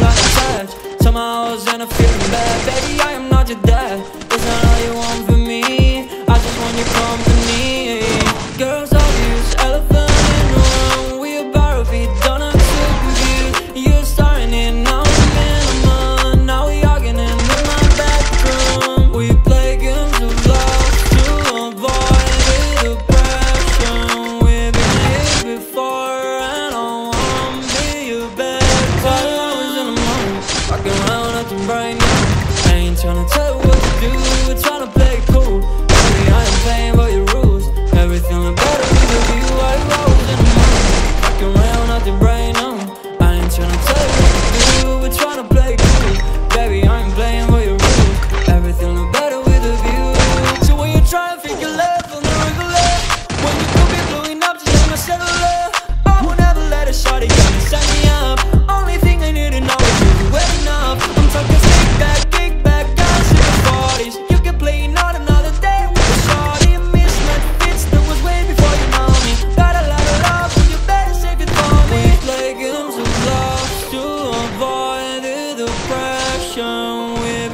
left Somehow I was in a feeling bad. Baby, I am not your dad. It's not all you want from me. I just want your company. Girls are views, elephant in the room. We are barrel feet, donuts, soup, you You're starting in. I ain't trying to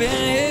been here